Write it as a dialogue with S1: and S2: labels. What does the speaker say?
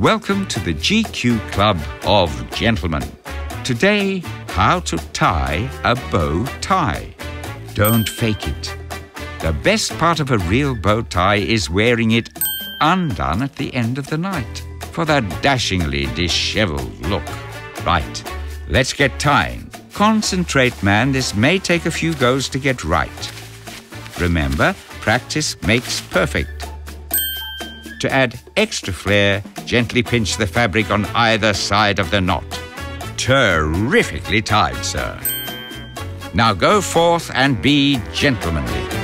S1: Welcome to the GQ Club of Gentlemen. Today, how to tie a bow tie. Don't fake it. The best part of a real bow tie is wearing it undone at the end of the night for that dashingly disheveled look. Right, let's get tying. Concentrate, man, this may take a few goes to get right. Remember, practice makes perfect. To add extra flair, gently pinch the fabric on either side of the knot. Terrifically tied, sir. Now go forth and be gentlemanly.